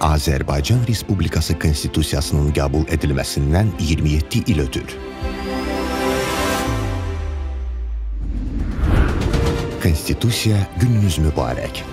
Azərbaycan Respublikası Konstitusiyasının qəbul edilməsindən 27 il ötür. Konstitusiya gününüz mübarək.